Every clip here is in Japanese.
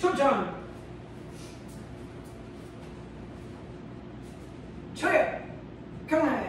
しょちゃんチャレカナ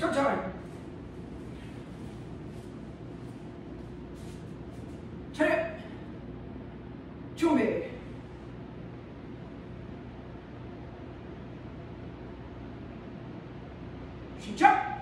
ちょちょい。チェレ。チョしんちゃん。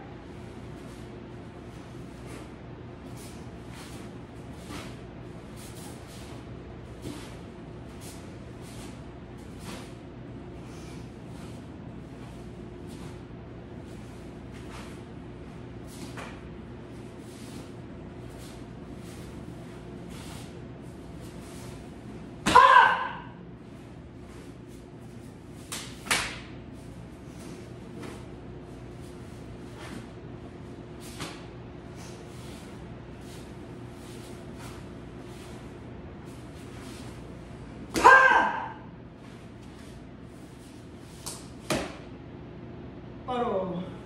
parou.